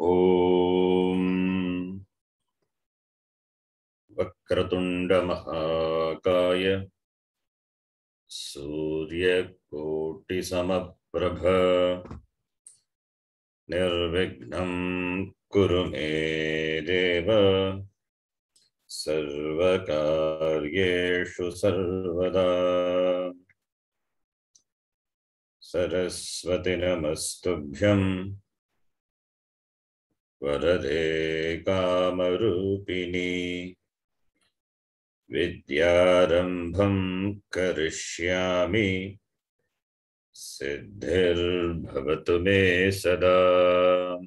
ॐ वक्रतुण्डमहाकाय सूर्यकोटिसमप्रभ निर्विघ्नं कुरु मे देव। सर्वकार्येषु सर्वदा। सरस्वति नमस्तुभ्यं वरदे कामरूपिणी विद्यारम्भं करिष्यामि। सिद्धिर्भवतु मे सदा।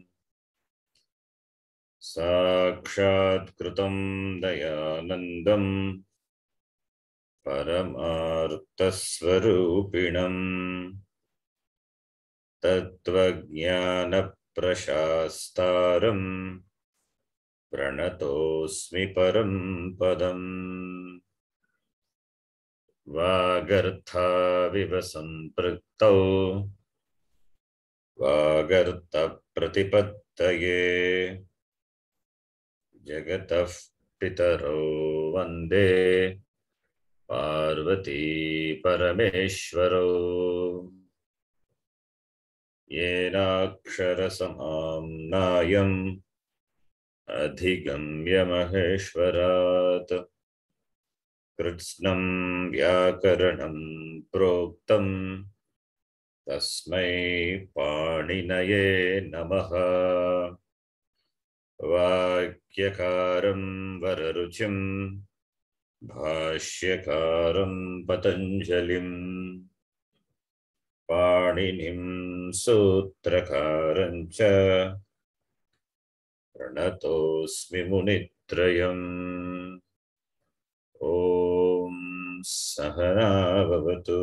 साक्षात्कृतं दयानन्दं परमार्थस्वरूपिणम्। तत्त्वज्ञानप्रशास्तारम् प्रणतोऽस्मि परं पदम्। वागर्थाविव सम्पृक्तौ वागर्थप्रतिपत्तये। जगतः पितरौ वंदे पार्वती परमेश्वरौ। येनाक्षरसमाम्नायम् अधिगम्य महेश्वरात् कृत्स्नं व्याकरणं प्रोक्तम् तस्मै पाणिनये नमः। वाक्यकारं वररुचिं भाष्यकारं पतञ्जलिम्। पाणिनिं सूत्रकारं च प्रणतोऽस्मि मुनित्रयम् ॐ सहना भवतु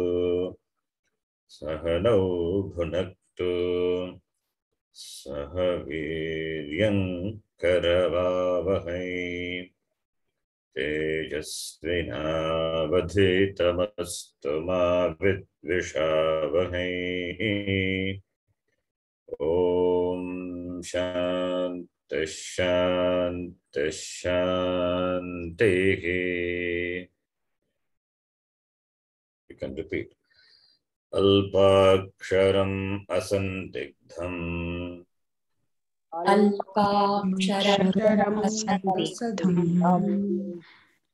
सहनौ भुनक्तु सह वीर्यं तेजस्विनावधितमस्तु मा विद्विषावहै। ॐ शान्तिः शान्तिः शान्तिः। You can repeat. अल्पाक्षरम् असन्दिग्धम्। अल्पाक्षरम्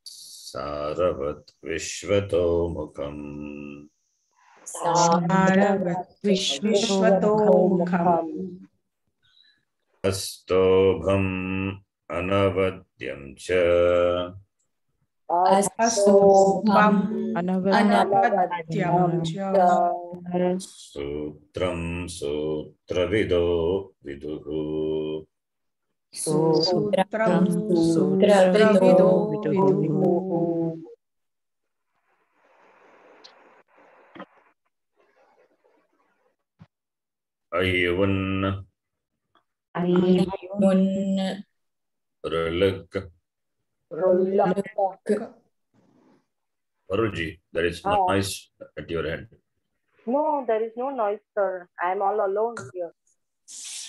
सारवत् विश्वतोमुखम् विश्वतोमुखम् अस्तोभम् अनवद्यं च। सूत्रं सूत्रविदो विदुः सूत्रं सूत्रविदो विदुः। अय्युन् मुन् ऋलक् लुक् Varuji, there is Oh. noise at your end. No, there is no noise, sir. I am all alone here.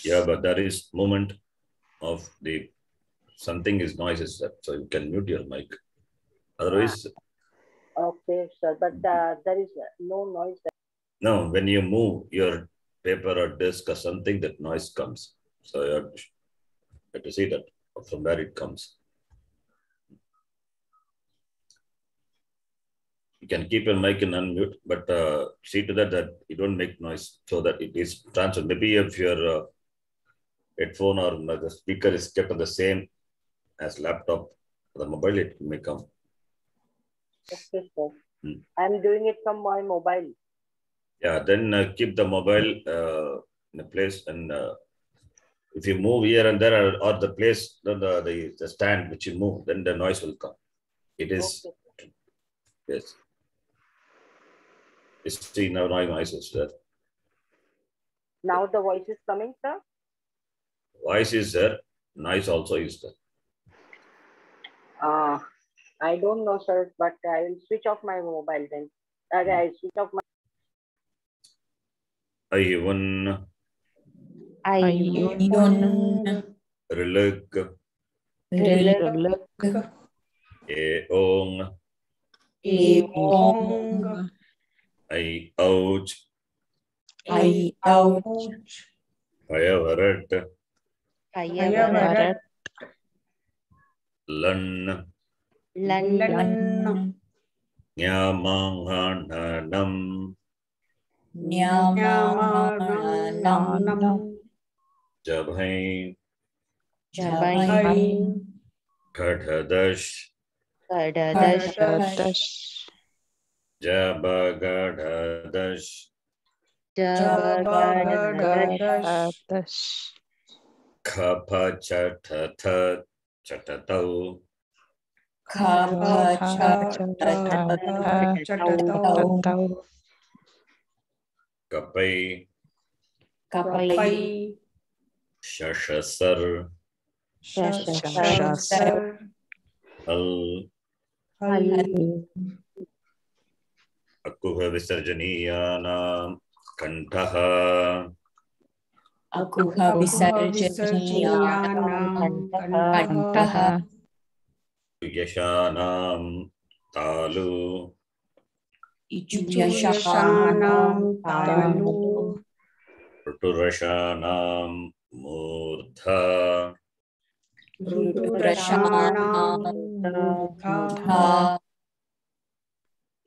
Yeah, but there is movement of the something is noise is there, so you can mute your mic. Otherwise, Okay, sir. But uh, there is no noise. no, when you move your paper or disk or something, that noise comes. So you have to, you have to see that from where it comes. You can keep your mic in unmute, but uh, see to that that you don't make noise so that it is transferred. Maybe if your uh, headphone or the speaker is kept on the same as laptop, the mobile, it may come. Okay, sir. Hmm. I am doing it from my mobile. Yeah, then uh, keep the mobile uh, in a place, and uh, if you move here and there, or, or the place, the, the the the stand which you move, then the noise will come. It is Okay. yes see, now, now my sister. Now the voice is coming, sir. Voice is there. Nice, also is there. Uh, I don't know, sir, but I will switch off my mobile then. Uh, hmm. Okay, I switch off my. i Ayun. Rilug. Rilug. Eong. Eong. I out. I out. Payavarat. Payavarat. Lan. Lan. Lan. Nyamahanam. Nyamahanam. Jabhain. Jabhain. Kadhadash. Kadhadash. Kadhadash. जबगढदश् Jabagadash. खपचठथ चटतौ Kapachatau. कपै Kapay. शशसर् Shasar. हल् अकुह विसर्जनीयानां कण्ठः visarjanyanam kantaha. यशानां तालु Ijuyashanam talu. ऋटुरशानां मूर्धा Rudrashanam mukha.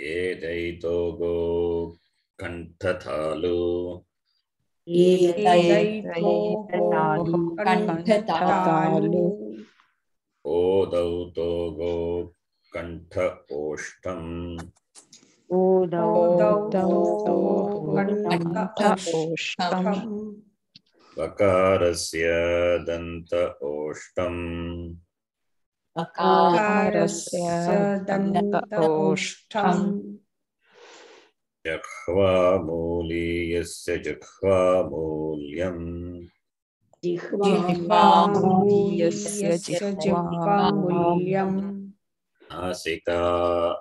एदैतो गो कण्ठथालु. ओदौ तो गो कण्ठ ओष्ठम् वकारस्य दन्त ओष्ठम् जह्वामूलीयस्य जह्वामूल्यम् नासिका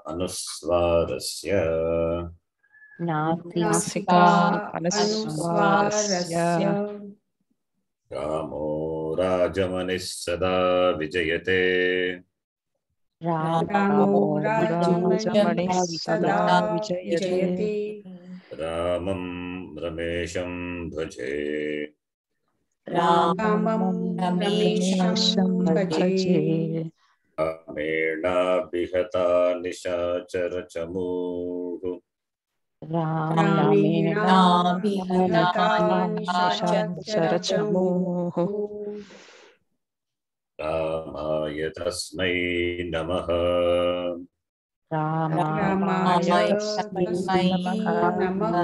अनुस्वारस्य। नासिका अनुस्वारस्य। रामो राजमनिः सदा विजयते। रामो रमेशं भजे। रामं रमेशं भजे। रामेणाभिहता निशाचरचमूः। रामेणाभिहतानिशाचरचमूः रामाय तस्मै नमः रामाय तस्मै नमः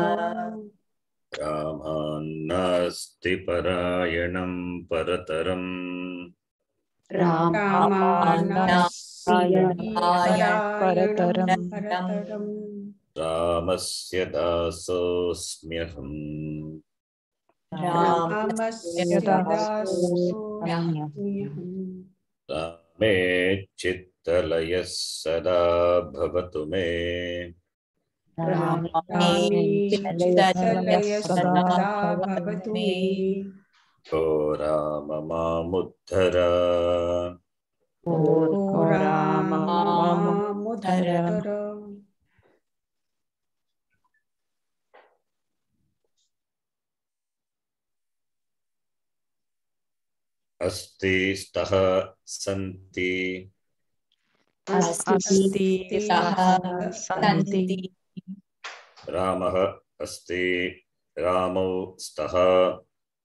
रामान्नास्ति परायणं परतरम् परतरं परतरम् रामस्य दासोऽस्म्यहम् रामे चित्तलयः सदा भवतु मे। ओ राम मामुद्धर ओ राम मामुद्धर अस्ति स्तः सन्ति। अस्ति सः सन्ति। रामः अस्ति रामौ स्तः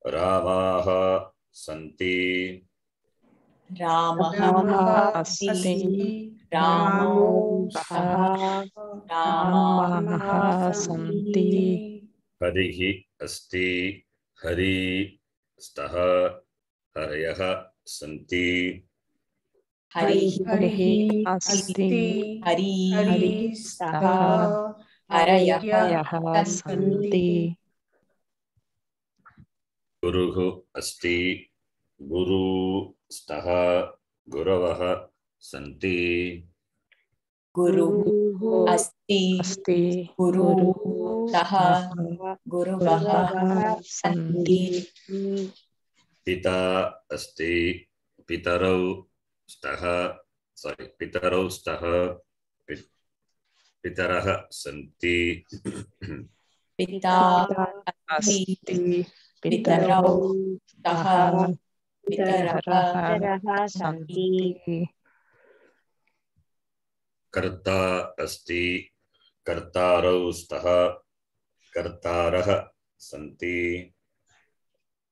रामाः सन्ति। रामः अस्ति रामौ स्तः रामाः सन्ति। हरिः अस्ति हरि स्तः। हरयः सन्ति। हरिः हरिः अस्ति। हरि हरि स्तः हरयः सन्ति। गुरुः अस्ति। गुरु स्तः। गुरवः सन्ति। गुरुः अस्ति। अस्ति। गुरुः सः गुरुवः सन्ति। पिता अस्ति पितरौ स्तः सारी पितरौ स्तः पितरः सन्ति। पिता अस्ति पितरौ स्तः पितरः पितरः सन्ति। कर्ता अस्ति कर्तारौ स्तः कर्तारः सन्ति।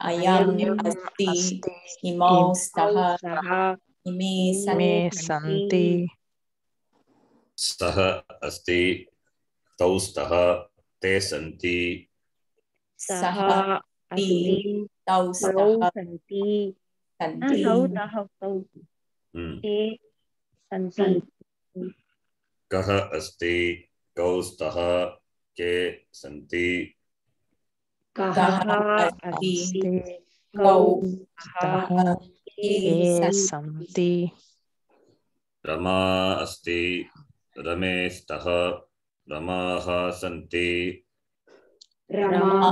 अयम् अस्ति इमौ स्तः इमे सन्ति स्तः अस्ति तौ स्तः ते सन्ति सः अस्ति तौ स्तः सन्ति सन्ति सन्ति कः अस्ति कौ स्तः के सन्ति कः अस्ति अस्ति कौ स्तः ये ये सन्ति रमा अस्ति रमे स्तः रमाः सन्ति रमा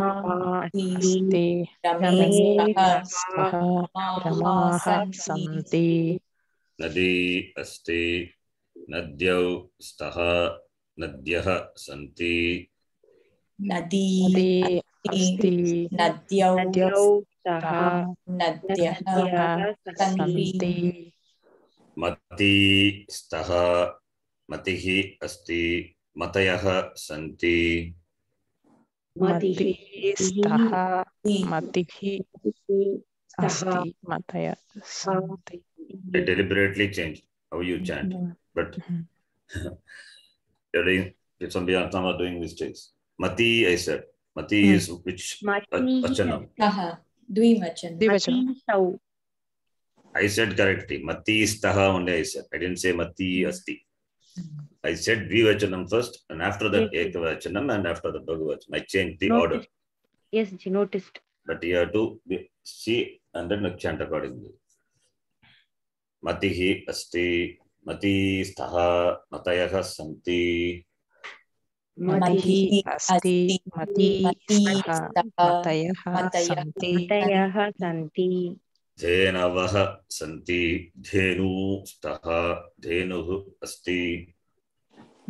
सन्ति नदी अस्ति नद्यौ स्तः नद्यः सन्ति नदी Asti Saha Santi Mati Staha. Matihi Asti. Matayah Santi Matihi Staha. Matihi Asti. Mataya. Santi They deliberately change how you chant, mm-hmm. but mm-hmm. you're doing, some people are doing mistakes. Mati, I said. Mati Hmm. is which मतिः Vachanam. कः द्विवचन द्विवचनं मतिस्तौ I said correctly. Mati staha only I said. I didn't say mati asti. I said dvivachanam first, and after that Yes, yes. ekavachanam, and after that bhagavachanam. I changed the order. Noticed. Yes, ji, noticed. But you have to be- see and then chant accordingly. Matihi asti, mati staha, matayah santi. मतिः अस्ति मती मतयः सन्ति मतयः सन्ति धेनवः सन्ति धेनु स्तः धेनुः अस्ति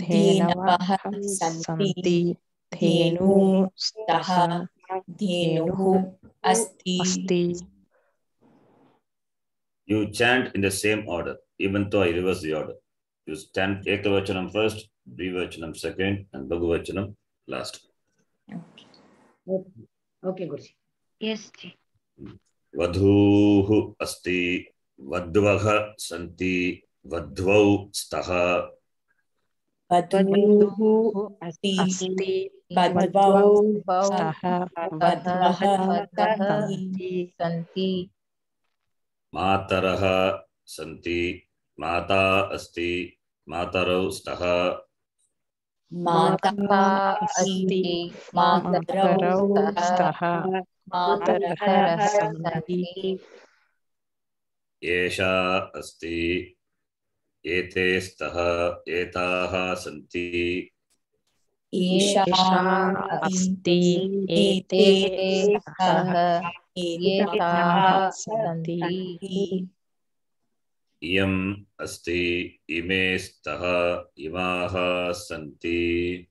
धेनवः सन्ति धेनु स्तः धेनुः अस्ति अस्ति You chant in the same order, even though I reverse the order. You chant Ekavachanam first, Dvivachanam second, and Bhagavachanam last. Okay Guruji. Yes जी वधूः अस्ति वध्वः सन्ति वध्वौ स्तः। वधूः अस्ति वध्वौ स्तः वध्वः सन्ति। मातरः सन्ति माता अस्ति मातरौ स्तः। माता अस्ति मातरौ मातरौ स्तः मातरः सन्ति। एषा अस्ति एते स्तः एताः सन्ति। एषा अस्ति एते स्तः एताः सन्ति। इयम् अस्ति इमे स्तः इमाः सन्ति।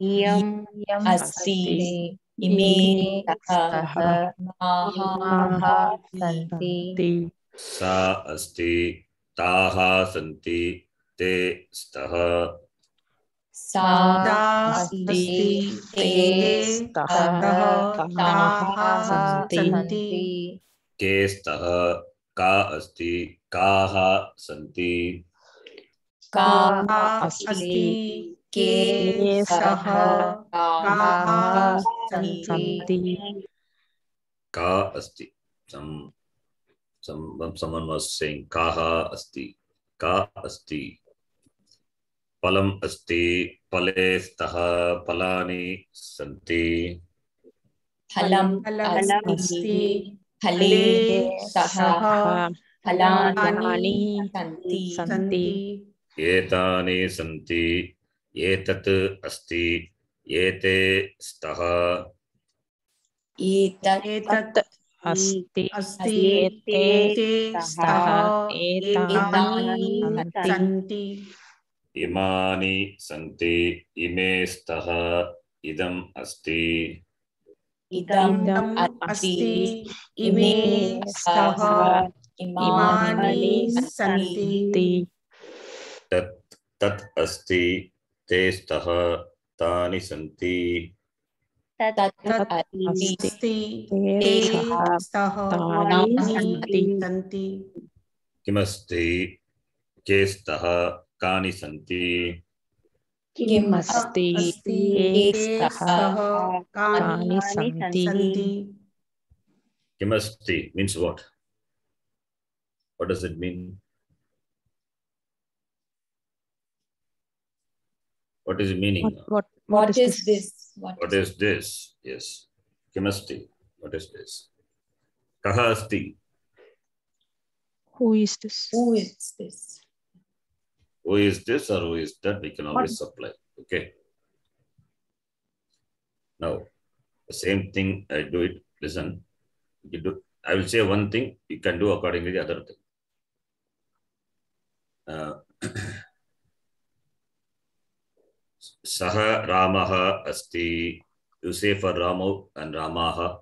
इयम् अस्ति इमे स्तः सन्ति। सन्ति। सा अस्ति ताः सन्ति ते स्तः। सा अस्ति ते स्तः ताः सन्ति। के स्तः? का अस्ति काः सन्ति? का अस्ति के स्तः ताः सन्ति? सन्ति का अस्ति? someone was saying का अस्ति? फलम् अस्ति फले स्तः फलानि सन्ति। फलम् अस्ति। फले फलानि सन्ति। सन्ति। एतानि सन्ति एतत् अस्ति एते स्तः। एतत् अस्ति। अस्ति। एते स्तः। एतानि सन्ति। इमानि सन्ति इमे स्तः इदम् अस्ति। इदम् अस्ति इमे स्तः इमानि सन्ति। तत् तत् अस्ति ते स्तः तानि सन्ति। तत् अस्ति अस्ति ते स्तः स्तः तानि सन्ति सन्ति। सन्ति। किमस्ति? के स्तः? कानि सन्ति? किम् अस्ति अस्ति ते ते स्तः स्तः कानि कानि सन्ति सन्ति किमस्ति means what what does it mean what is the meaning what what What is this? what is this yes kimasti what is this kaha asti who is this Who is this? who is this or who is that, we can always supply. Okay. Now, the same thing, I do it. Listen, you do, I will say one thing, you can do accordingly the other thing. Uh, Saha Ramaha Asti. You say for Ramu and Ramaha.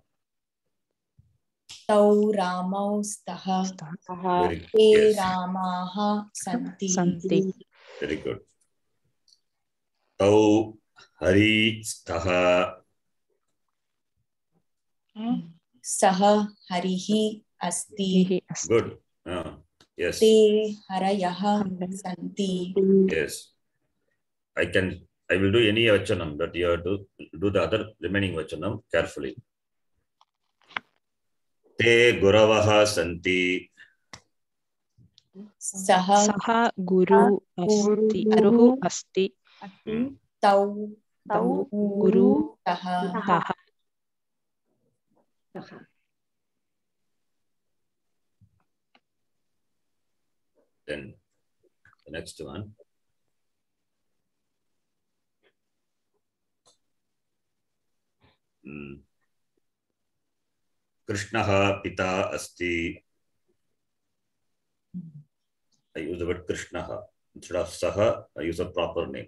तौ रामौ स्तः ते रामाः सन्ति सन्ति very good तौ हरि स्तः सः हरिः अस्ति हि uh, yes ते हरयः सन्ति yes I can I will do any vachanam but you have to do the other remaining vachanam carefully ते गुरवः सन्ति। सः सः गुरु अस्ति गुरुः अस्ति। तौ तौ गुरु तः सः। Then the next one. Hmm. कृष्णः पिता अस्ति। I use the word कृष्णः instead of सः I use a proper name.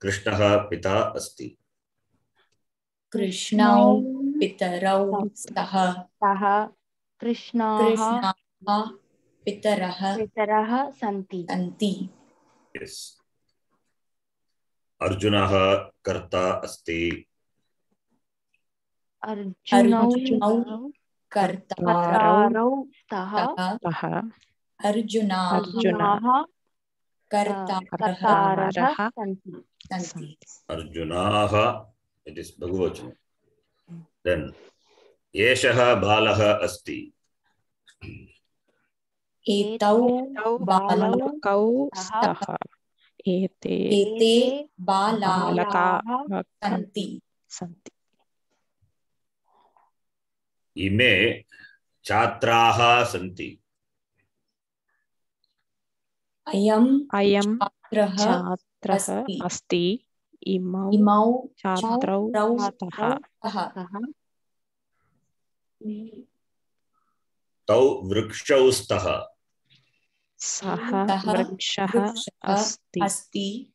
कृष्णः पिता अस्ति। कृष्णौ पितरौ स्तः सः। कृष्णाः कृष्णाः पितरः पितरः सन्ति। सन्ति। Yes. अर्जुनः कर्ता अस्ति। अर्जुनौ अर्जुनौ कर्तारौ कर्तारौ स्तः स्तः सः अर्जुनाः अर्जुनाः कर्तारः कर्तारः कर्तारः सन्ति। सन्ति। सन्ति अर्जुनाः इट् इस् बहुवचनं देन् एषः बालः अस्ति। एतौ बालकौ स्तः। एते एते बालाः सन्ति। सन्ति। इमे छात्राः सन्ति। अयम् अयं छात्रः छात्रः अस्ति। अस्ति। इमौ इमौ छात्रौ तौ वृक्षौ स्तः। सः वृक्षः वृक्षः अस्ति। अस्ति।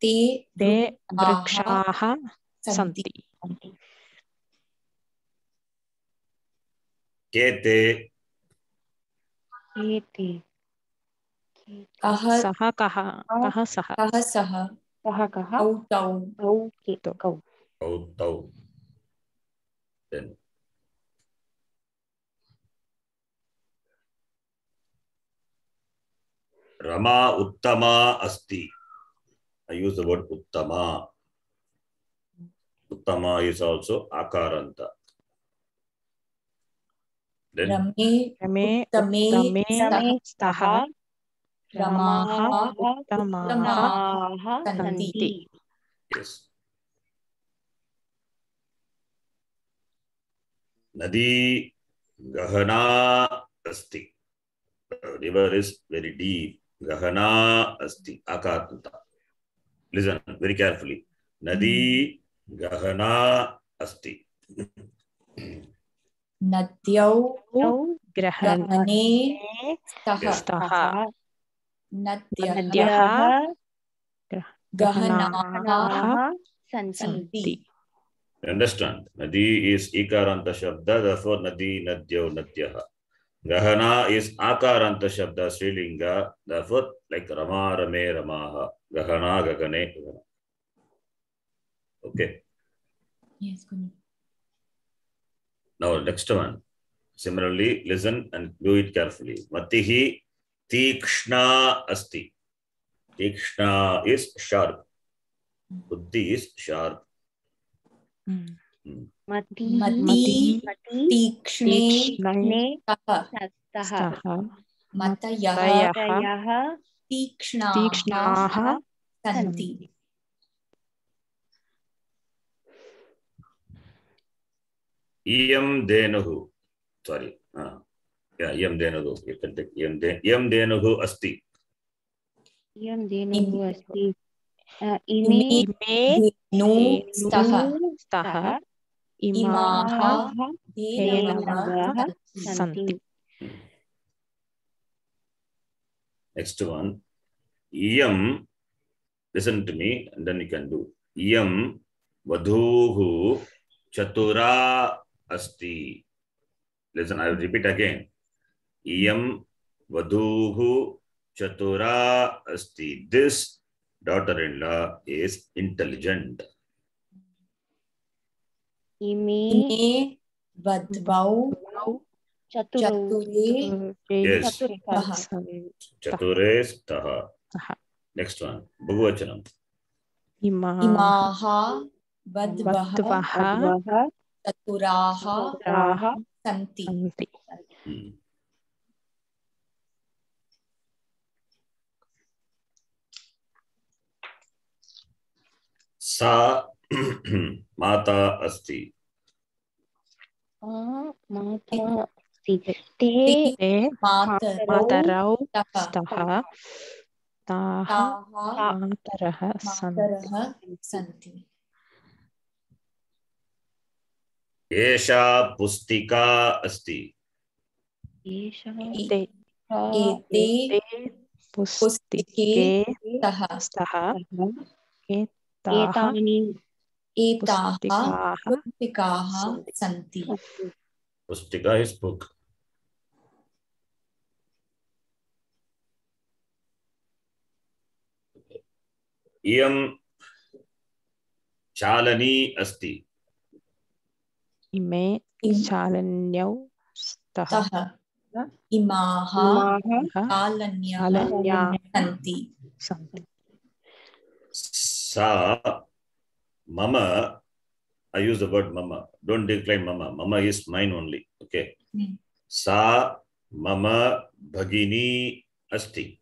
ते ते वृक्षाः वृक्षाः सन्ति। केते केते रमा उत्तमा अस्ति आई उत्तमा उत्तमा इज़ आल्सो आकारंता Then रमे रमे उत्तमे स्तः रमाः उत्तमाः सन्ति। नदी गहना अस्ति। River is very deep. गहना अस्ति। आकारन्त listen very carefully. नदी गहना अस्ति। नद्यौ तौ ग्रहण गहने स्तः Yes. स्तः नद्यः नद्यः गहनाः गहनाः सन्ति सन्ति You understand nadi is ikaranta shabda therefore nadi nadyau nadyah gahana is akaranta shabda strilinga therefore like rama rame ramaha gahana gagane gahana. okay Yes, Guru. Now, next one. Similarly, listen and do it carefully. Matihi tikshna asti. Tikshna is sharp. Buddhi is sharp. मति मति मति तीक्ष्णे तीक्ष्णे स्तः स्तः स्तः मतयः मतयः ఇయం ధేను sorry ఇయం ధేను ఇయం ధేను అస్తి. ఇయం ధేను అస్తి. ఇమే ను స్తః. స్తః. ఇమాః ధేనవః సంతి. Next one ఇయం listen to me and then you can do ఇయం వధూహు చతురా अस्ति। लिसन आई रिपीट अगेन इयम वधूः चतुरा अस्ति this daughter in law is intelligent चतुरे next one बहुवचनम् इमाः वद्वः चतुराः सन्ति. सा माता अस्ति। ते मातरौ स्तः। ताः ताः मातरः सन्ति मातरः सन्ति एषा पुस्तिका अस्ति। पुस्तिके सन्ति। पुस्तिका इज़ बुक इयं चालनी अस्ति। इमे चालन्यौ स्तः इमाः चालन्याः सन्ति सन्ति सा मम I use the word mama. Don't decline mama. Mama is mine only. Okay. Hmm. Sa mama bhagini asti.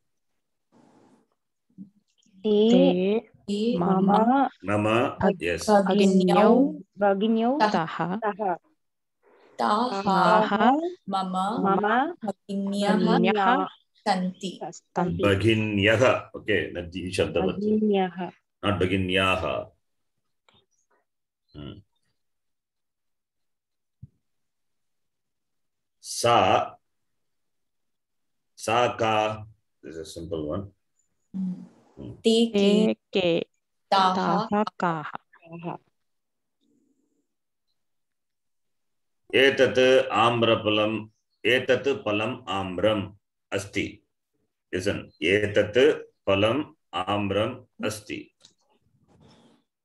ते Mama, Mama, yes. Baginyo. Baginyo. Taha, Taha, Taha, Mama, Mama, Aginyaha, Tanti, Tanti. Baginyaha, okay, nanti shabda betul. Baginyaha. Not Baginyaha. Hmm. Sa, Saka, this is a simple one. Hmm. ते ताः ताः काः एतत् आम्रफलम् एतत् फलम् आम्रम् अस्ति। Listen एतत् फलम् आम्रम् अस्ति।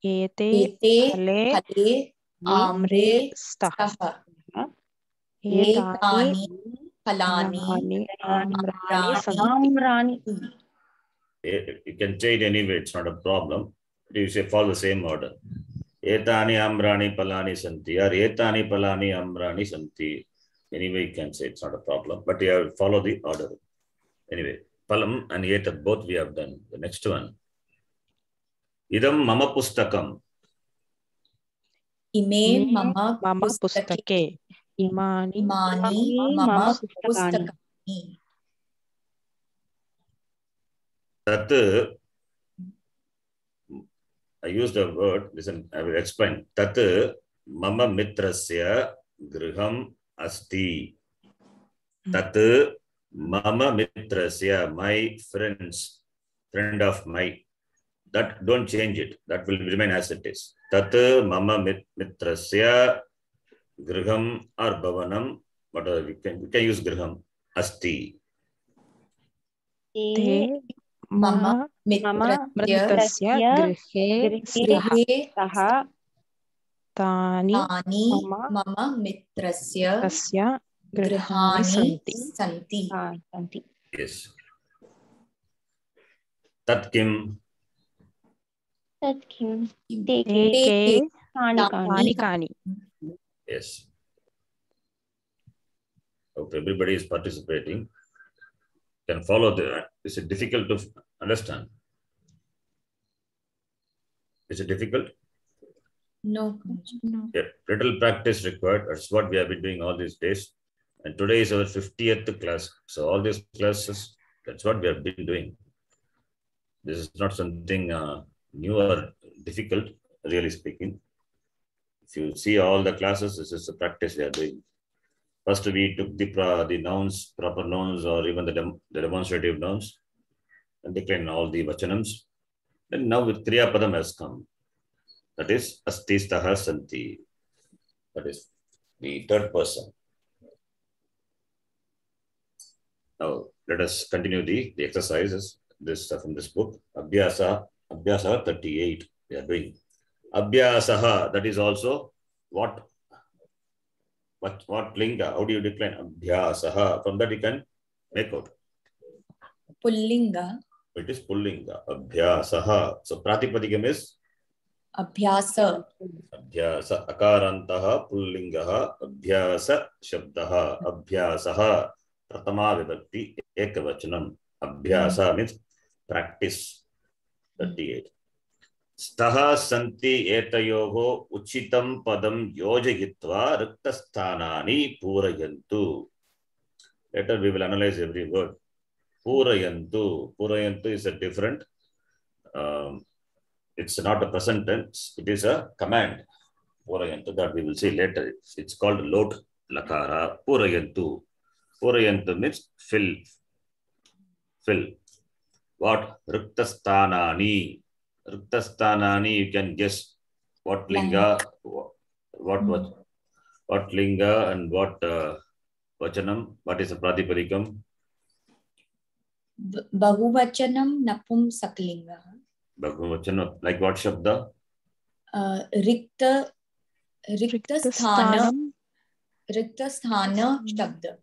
एते एते फले फले आम्रे स्तः। स्तः। एतानि एतानि फलानि फलानि आम्राणि। you can change anyway, it's not a problem. You say follow the same order. Etani Amrani Palani Santi or Etani Palani Amrani Santi. Anyway, you can say it's not a problem, but you have follow the order. Anyway, Palam and Etat both we have done. The next one. Idam Mama Pustakam. Ime Mama Mama Pustake. Imani Imani Mama Pustakami. Tat, I use the word, listen, I will explain. Tat mama mitrasya griham asti. Tat mama mitrasya, my friends, friend of my. That don't change it. That will remain as it is. Tat mama mitrasya griham or bhavanam, whatever we can, we can use griham asti. ते मम मम मित्रस्य मृतस्य गृहे गृहे स्तः गृहे सः तानि तानि मम मम मित्रस्य तस्य गृहाणि गृहाणि सन्ति सन्ति हा, सन्ति Yes. Tat kim तत् किं ते ते के के कानि कानि कानि कानि Yes. Hope everybody is participating. Can follow the. is it difficult to understand? Is it difficult? no Yeah. Little practice required. That's what we have been doing all these days. And today is our 50th class. So all these classes, that's what we have been doing. This is not something uh, new or difficult, really speaking. If you see all the classes, this is the practice we are doing. First, we took the, the nouns, proper nouns, or even the, dem- the demonstrative nouns, and decline all the vachanams. And now with Kriya Padam has come. That is Asti Staha Santi. That is the third person. Now, let us continue the, the exercises. This stuff from this book. Abhyasa, Abhyasa 38. We are doing. Abhyasaha, that is also what? What, what linga? How do you decline? Abhyasaha. From that you can make out. पुल्लिङ्ग It is pullinga. Abhyasaha. So Pratipadikam is अभ्यास अकारान्तः पुल्लिङ्गः अभ्यास शब्दः अभ्यासः प्रथमा विभक्ति एकवचनम् अभ्यास means practice thirty eight स्तः सन्ति एतयोः उचितं पदं योजयित्वा रिक्तस्थानानि पूरयन्तु Later we will analyze every word. Purayantu. Purayantu is a different um, it's not a present tense, it is a command. Purayantu, that we will see later. It's, it's called lot lakara. Purayantu. Purayantu means fill. Fill. Ruktasthanani, you can guess what linga, what hmm. what, what linga and what uh, vachanam, what is the pratiparikam? Bahuvachanam napum saklinga. Bahuvachanam, like what shabda? Uh, rikta, rikta sthanam, rikta sthana shabda.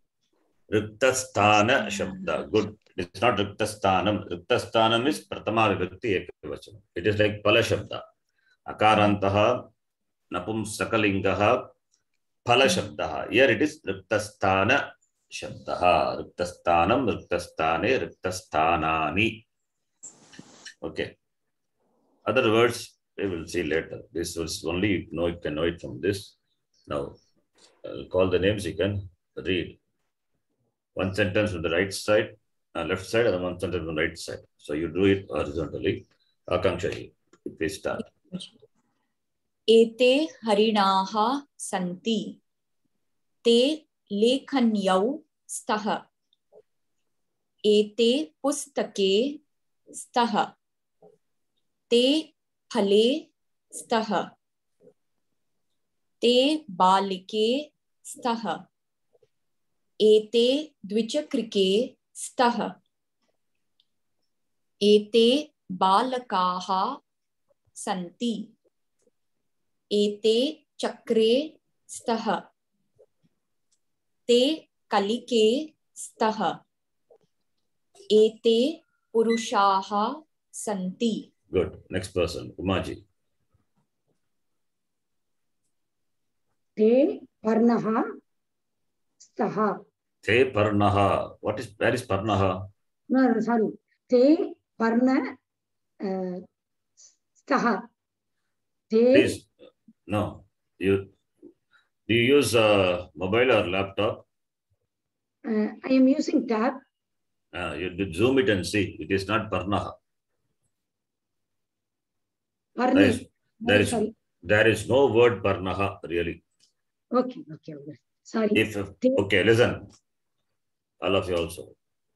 Rikta sthana shabda, good. It's not Riktasthanam. Riktasthanam is Pratama Vibhakti Ekavachana. It is like Pala Shabda. Akarantaha, Napum Sakalingaha, Pala Shabdaha. Here it is Riktasthana Shabdaha. Riktasthanam, Riktasthane, Riktasthanani. Okay. Other words we will see later. This was only you know you can know it from this. Now, I'll call the names you can read one sentence on the right side, uh, left side, and one sentence on right side. So you do it horizontally. Akanksha, ji, please start. एते हरिणाः सन्ति ते लेखन्यौ स्तः एते पुस्तके स्तः ते फले स्तः ते बालिके स्तः एते द्विचक्रिके स्तः। एते बालकाः सन्ति। एते चक्रे स्तः। ते कलिके स्तः। एते पुरुषाः सन्ति। Good. Next person, Umaji. ते पर्णः स्तः। Te Parnaha. What is where is Parnaha? No, sorry. Te Parna uh, No. You do you use uh, mobile or laptop? Uh, I am using tab. Uh, you zoom it and see. It is not Parnaha. Parna. There is there is no word Parnaha really. Okay, okay, okay. Sorry. If okay, listen. All of you also.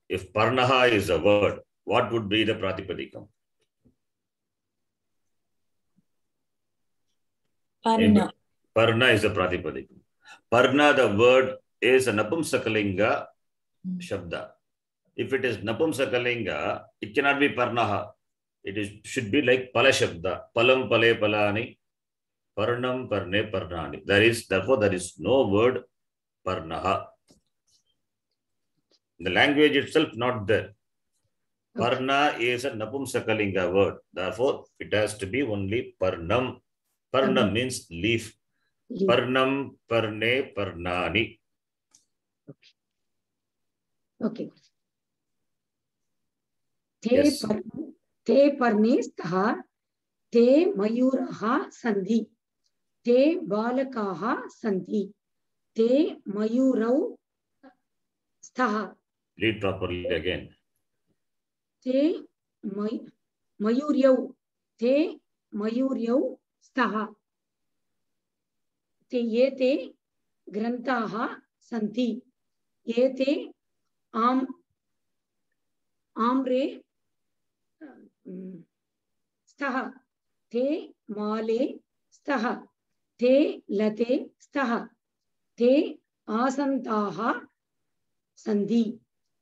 If Parnaha is a word, what would be the Pratipadikam? पर्ण Parna is a Pratipadikam. Parna, the word is a Napumsakalinga Hmm. Shabda. If it is Napumsakalinga, it cannot be Parnaha. It is should be like Pala Shabda. Palam Pale Palani. Parnam Parne Parnani. There is, therefore, there is no word Parnaha. The language itself not there. Parna is a Napumsakalinga word. Therefore, it has to be only Parnam. Parnam Mhm. means leaf. Parnam Parne Parnani. okay ते Yes. पर्- ते पर्णे स्तः ते मयूरः सन्ति ते बालकाः सन्ति ते मयूरौ स्तः Read properly again. ते मय- मयूर्यौ ते मयूर्यौ स्तः ते एते ग्रन्थाः सन्ति एते आम् आम्रे अम्, स्तः ते माले स्तः ते लते स्तः ते आसन्ताः सन्ति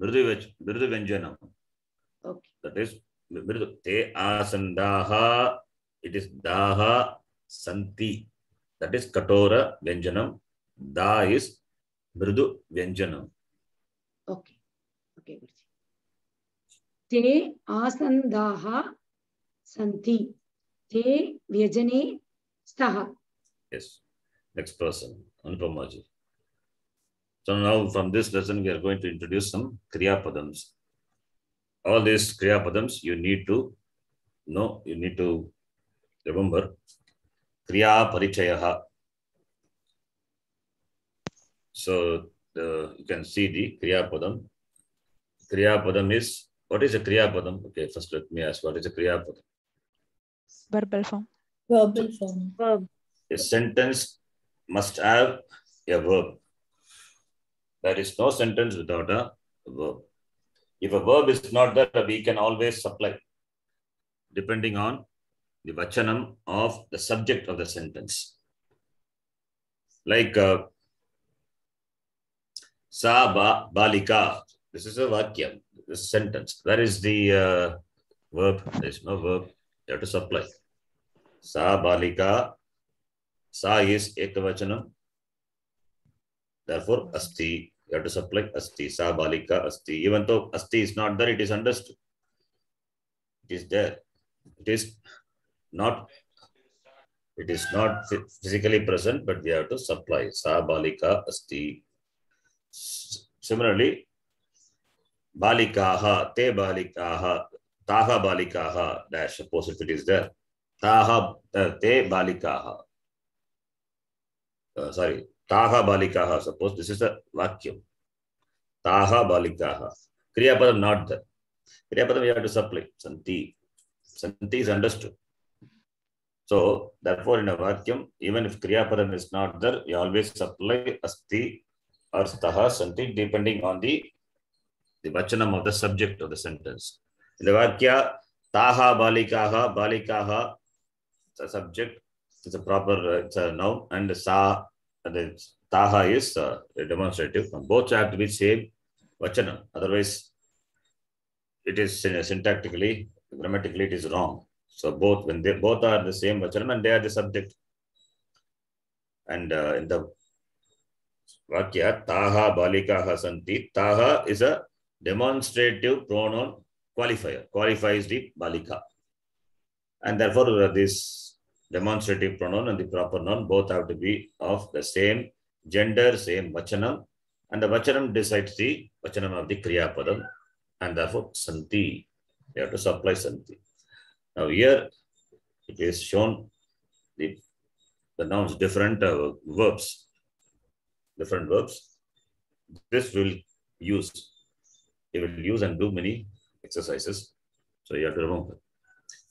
మృదు மிருது வியஞ்சனம் దట్ ఈస్ మృదు తే ఆసందాహ ఇట్ ఇస్ దాహ సంతి దట్ ఈస్ కఠోర వ్యంజనం దా ఇస్ మృదు వ్యంజనం ఓకే ఓకే తే ఆసందాహ సంతి తే వ్యజనే స్థ yes next person Anupamaji So now from this lesson, we are going to introduce some Kriya Padams. All these Kriya Padams you need to know, you need to remember. Kriya Parichayaha. So the, you can see the Kriya Padam. Kriya Padam is, what is a Kriya Padam? Okay, first let me ask, what is a Kriya Padam? verbal form verbal form Verb. a sentence must have a verb. There is no sentence without a verb. If a verb is not there, we can always supply, depending on the vachanam of the subject of the sentence. Like uh, sa ba balika. This is a vakyam, this is sentence. Where is the uh, verb? There is no verb. You have to supply. Sa balika Sa is ekavachanam. Therefore, asti. You have to supply asti. Sa balika asti. Even though asti is not there, it is understood. It is there. It is not. It is not physically present, but we have to supply. Sa balika asti. Similarly, balikaha, te balikaha, taha balikaha, dash, suppose if it is there. Taha, uh, te balikaha. Uh, sorry, suppose this is a vacuum. Taha balikaha. Kriya padam not there. Kriya padam you have to supply. Santi. Santi is understood. So, therefore, in a vacuum, even if Kriya padam is not there, you always supply asti or staha santi depending on the, the vachanam of the subject of the sentence. In the Vakya, taha balikaha, balikaha, it's a subject, it's a proper, uh, it's a noun, and sa, the taha is uh, demonstrative. Both have to be same vachanam. Otherwise, it is syntactically, grammatically, it is wrong. So both, when they both are the same vachanam and they are the subject. And uh, in the Vakya, taha balikaha santi. Taha is a demonstrative pronoun qualifier. Qualifies the balika. And therefore, uh, this demonstrative pronoun and the proper noun both have to be of the same gender, same vachanam. And the vachanam decides the vachanam of the kriya padam. And therefore, santi. You have to supply santi. Now here, it is shown the, the nouns, different uh, verbs different verbs. This will use. You will use and do many exercises. So you have to remember.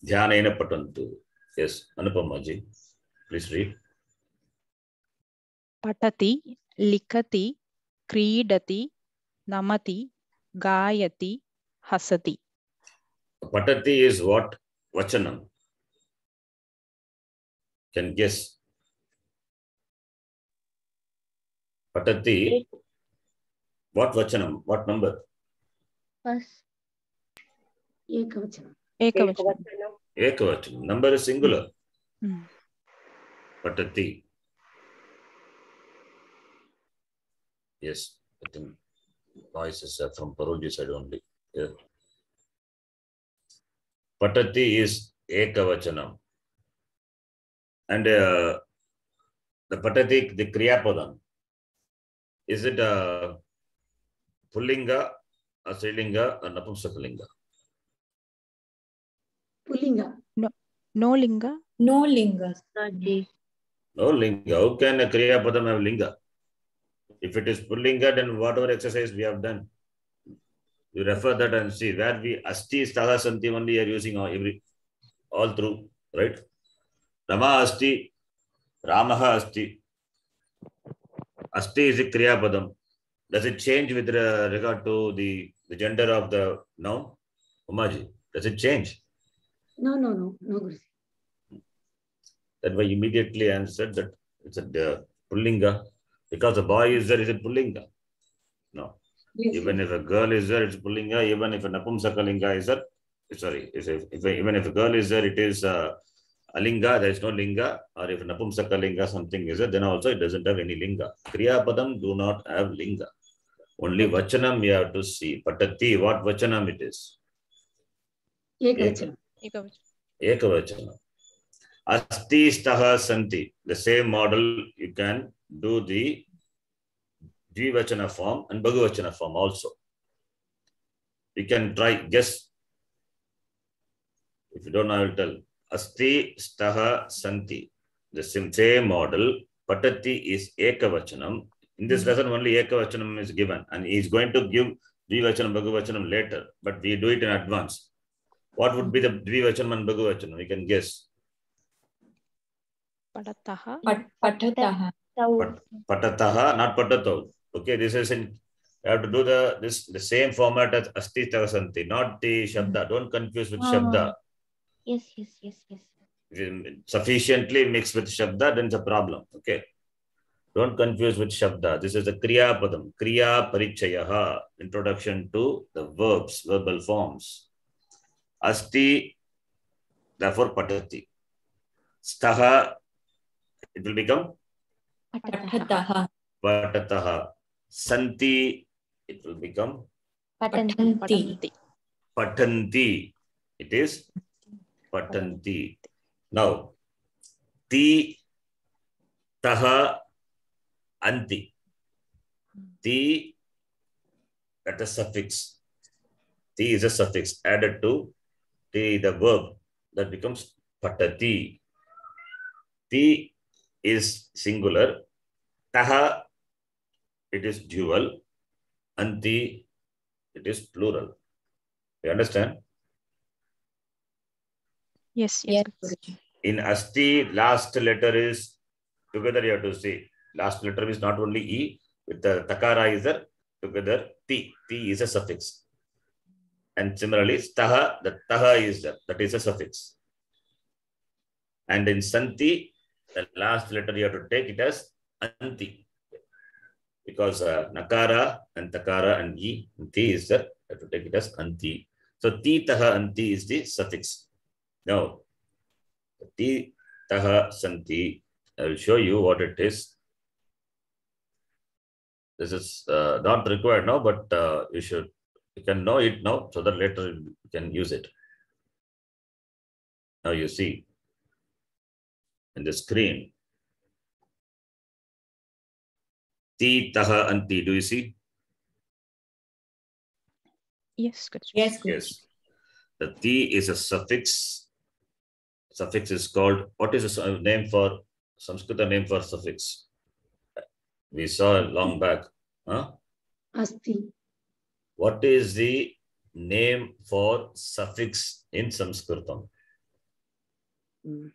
Dhyanena patantu. Yes, Anupamaji. Please read. पठति लिखति क्रीडति नमति गायति हसति Patati is what? Vachanam. Can guess. Patati. What Vachanam? What number? First. एकवचनम् एकवचनं Ekavachanam. Ekavachanam. Number is singular. Hmm. Patati. Yes, I think is uh, from Parulji side only. Yeah. Patati is Ekavachanam. And uh, the Patati, the Kriyapadam, is it a Pullinga, a Srilinga, or Napumsakalinga? No लिङ्ग No linga. Raji. No linga. How can a Kriya Padam have linga? If it is Pullinga, then whatever exercise we have done, you refer that and see where we Asti Staha Santi only are using all, every, all through, right? Rama Asti, Ramaha Asti. Asti is a Kriya Padam. Does it change with uh, regard to the, the gender of the noun? Umaji, does it change? No, no, no, no, Guruji. That why immediately I answered that it's a uh, Pullinga because the boy is there, it's a Pullinga. No. Yes, even if a girl is there, it's Pullinga. Even if a Napumsakalinga is there, sorry, if, even if a girl is there, it is uh, a linga, there is no linga, or if napumsaka linga something is there, then also it doesn't have any linga. Kriya padam do not have linga. Only vachanam you have to see. Patati, what vachanam it is? Ekvachanam. एकवचन। अस्तिस्तः संति the same model you can do the द्विवचन form and बहुवचन form also you can try guess if you don't know I will tell अस्ति स्तः संति the same model पटति is एकवचनम। In this lesson only एकवचनम is given and he is going to give द्विवचन बहुवचनम later but we do it in advance What would be the Dvivachanam and Bahuvachanam? We can guess. Patataha. Patataha. Patataha, not patatav. Okay, this is in, you have to do the this the same format as Asti Tavasanti, not the Shabda. Don't confuse with. Shabda. Ah. Yes, yes, yes, yes. Sufficiently mixed with Shabda, then it's a problem. Okay. Don't confuse with Shabda. This is the Kriya Padam. Kriya Parichayaha. Introduction to the verbs, verbal forms. Asti, therefore Patati. Staha, it will become Patataha. Patataha. Santi, it will become Patanti. Patanti. Patanti. It is Patanti. Now, Ti, Taha, Anti. Ti, that is suffix. Ti is a suffix added to ti, the verb that becomes patati. Ti is singular. Taha, it is dual. Anti, it is plural. You understand? Yes, Yes, yes. In asti, last letter is together you have to see. Last letter is not only e, with the takara is there, together T. T is a suffix. And similarly, taha, the taha is there, that is a suffix. And in santi, the last letter you have to take it as anti. Because uh, nakara and takara and e, and ti is there, you have to take it as anti. So ti, taha, anti is the suffix. Now, ti, taha, santi, I will show you what it is. This is uh, not required now, but uh, you should, you can know it now so that later you can use it. Now you see in the screen. Ti, taha, anti, do you see? Yes, Guruji. Yes, Guruji. Yes. The ti is a suffix. Suffix is called, what is the name for, Samskrita name for suffix? We saw long back. Huh? Asti. What is the name for suffix in Sanskritam? Mm.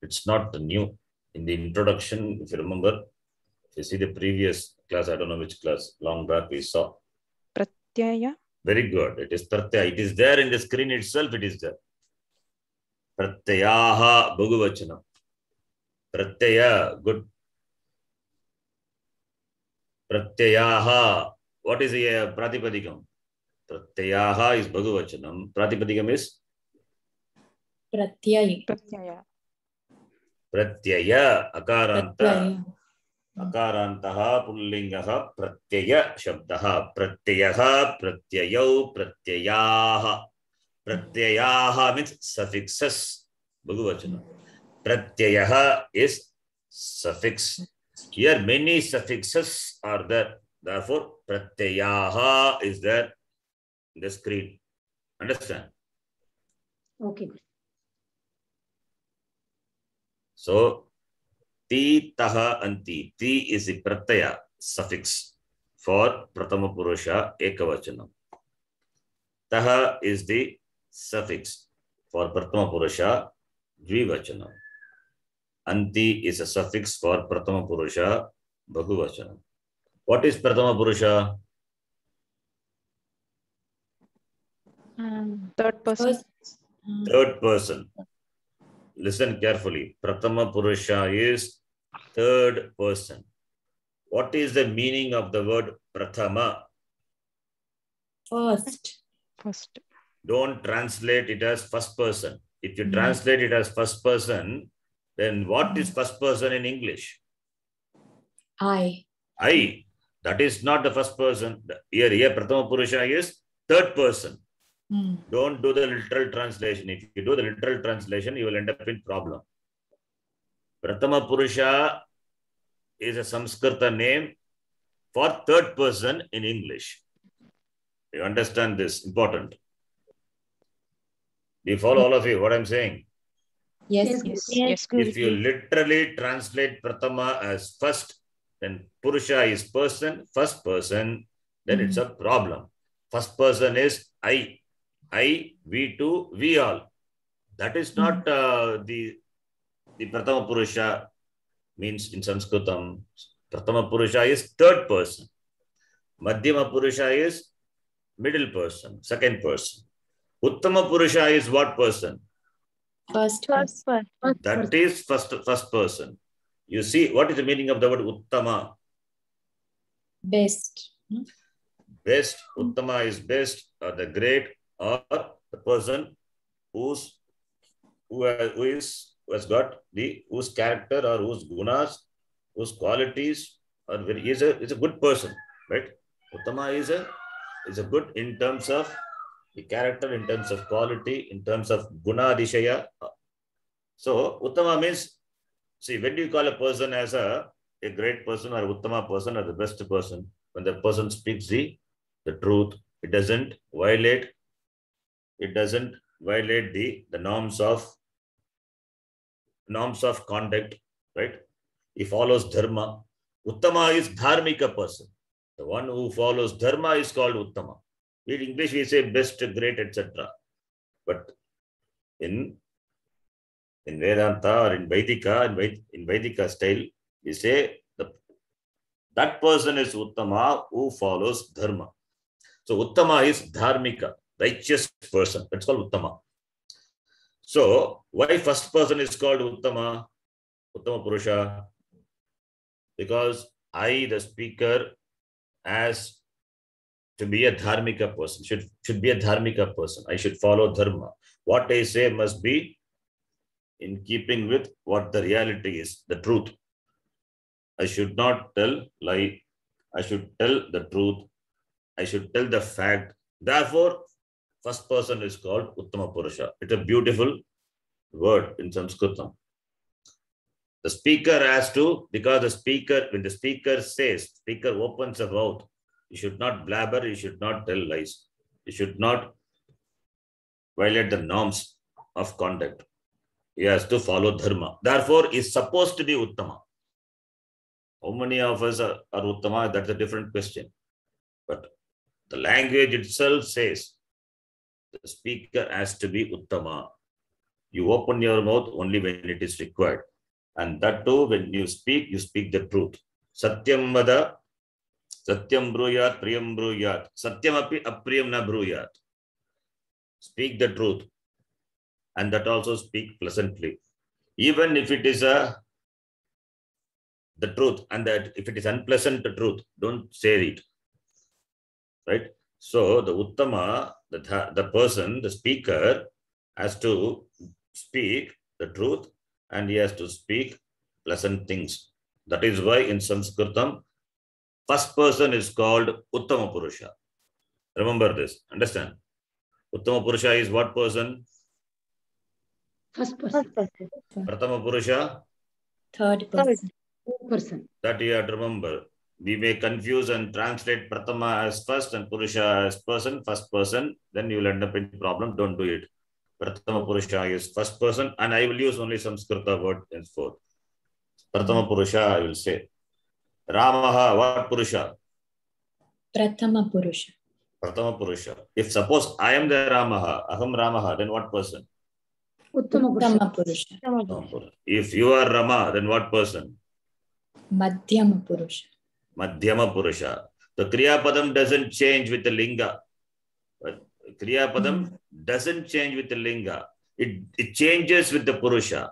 It's not new. In the introduction, if you remember, if you see the previous class, I don't know which class, long back we saw. Pratyaya. Very good. It is pratyaya. It is there in the screen itself. It is there. Pratyaha Bhagavachana. Pratyaya. Good. Pratyaha. What is the uh, Pratipadikam? Pratyaha is Bhagavachanam. Pratipadikam is Pratyay. Pratyaya. Pratyaya. Akaranta. Pratyay. अकारान्तः पुल्लिङ्गः प्रत्यय शब्दः प्रत्ययः प्रत्ययौ प्रत्ययाः प्रत्ययाः means suffixes बहुवचनं प्रत्ययः is suffix here many suffixes are there therefore pratyayaha is there in the screen understand Okay. So, ti, taha, anti. Ti is the pratyaya suffix for pratama purusha ekavachanam. Taha is the suffix for pratama purusha dvivachanam. Anti is a suffix for pratama purusha bahuvachanam. What is pratama purusha? Um, Third person. Uh, Third person. Listen carefully. Pratama Purusha is third person. What is the meaning of the word Prathama? first. First. Don't translate it as first person. If you mm Hmm. translate it as first person, then what is first person in English? I. I. That is not the first person. Here, here, Prathama Purusha is third person. Hmm. Don't do the literal translation. If you do the literal translation, you will end up in problem. Prathama Purusha is a Sanskrita name for third person in English. You understand this? Important. Do you follow all of you what I'm saying? Yes. Yes, Yes, Yes, yes. If you literally translate Prathama as first, then Purusha is person, first person, then it's a problem. First person is I. I, we two, we all. That is not uh, the, the Prathama Purusha means in Sanskritam. Prathama Purusha is third person. Madhyama Purusha is middle person, second person. Uttama Purusha is what person? First. First person. First That person. first first person. You see, what is the meaning of the word uttama? Best. Hmm? Best. Uttama is best or the great or the person who's who has, who is who has got the whose character or whose gunas, whose qualities are very is a is a good person, right? Uttama is a is a good in terms of the character, in terms of quality, in terms of guna dishaya. So uttama means see when do you call a person as a a great person or uttama person or the best person? when the person speaks the, the truth, it doesn't violate, it doesn't violate the, the norms of norms of conduct, right? He follows dharma. Uttama is dharmika person. The one who follows dharma is called Uttama. In English, we say best, great, etc. But in in Vedanta or in Vedika, in, Ved, in Vedika style, we say the that person is Uttama who follows dharma. So Uttama is dharmika, righteous person. That's called Uttama. So why first person is called Uttama, Uttama Purusha? Because I, the speaker, as to be a dharmika person, should, should be a dharmika person. I should follow dharma. What I say must be in keeping with what the reality is, the truth. I should not tell lie. I should tell the truth. I should tell the fact. Therefore, first person is called Uttama Purusha. It's a beautiful word in Sanskritam. The speaker has to, because the speaker, when the speaker says, speaker opens a mouth, you should not blabber, you should not tell lies. You should not violate the norms of conduct. He has to follow dharma. Therefore, is supposed to be Uttama. How many of us are, are Uttama? That's a different question. But the language itself says the speaker has to be Uttama. You open your mouth only when it is required. And that too, when you speak, you speak the truth. Satyam vada, satyam bruyat, priyam bruyat. Satyam api apriyam na bruyat. Speak the truth. And that also speak pleasantly. Even if it is a the truth and that if it is unpleasant truth, don't say it. Right? So the Uttama, the, the person, the speaker, has to speak the truth and he has to speak pleasant things. That is why in Sanskritam, first person is called Uttama Purusha. Remember this, understand? Uttama Purusha is what person? First person. Pratama Purusha? Third person. Person. That you have to remember. We may confuse and translate Pratama as first and Purusha as person, first person. Then you will end up in problem. Don't do it. Pratama Purusha is first person, and I will use only Samskrita word henceforth. Pratama Purusha, I will say. Ramaha, what Purusha? Prathama Purusha. Pratama Purusha. If suppose I am the Ramaha, Aham Ramaha, then what person? Uttama Purusha. Uttama Purusha. No, If you are Rama, then what person? Madhyama Purusha. Madhyama Purusha. The Kriya Padam doesn't change with the Linga. But Kriya Padam doesn't change with the Linga. It, it changes with the Purusha.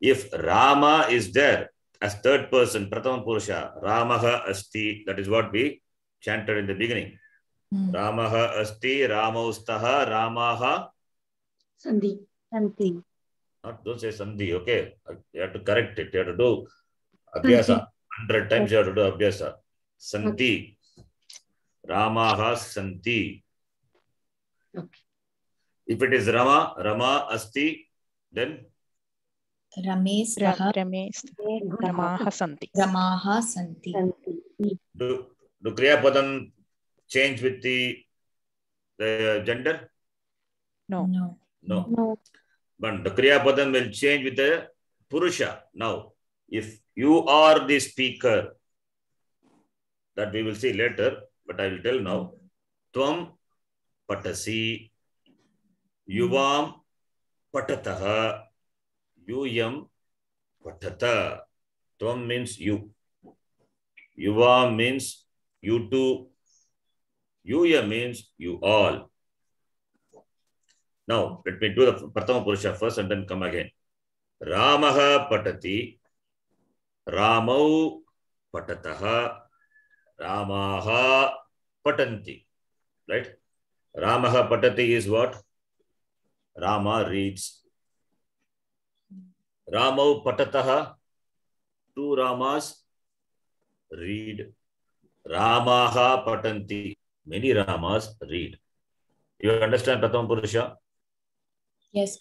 If Rama is there as third person, Prathama Purusha, Ramaha Asti, that is what we chanted in the beginning. Hmm. Ramaha Asti, Ramaustaha, Ramaha. Sandhi. Something. Not don't say Sandhi, okay? You have to correct it. You have to do Abhyasa. Hundred times you have to do Abhyasa. Santi. Ramaha Santi. Okay. If it is Rama, Rama Asti, then Do, do Kriya Padam change with the, the gender? No. No. No. No. But the Kriya Padam will change with the Purusha. Now, if you are the speaker, that we will see later, but I will tell now. Tvam patasi yuvam patataha yuyam patata. Tvam means you. Yuva means you two. Yuya means you all. Now, let me do the Pratama Purusha first and then come again. Ramaha patati, Ramau patataha, Ramaha patanti. Right? Ramaha patati is what? Rama reads. रामौ पठतः two Ramas read. रामाः पठन्ति। Many Ramas read. You understand प्रथम पुरुष? Yes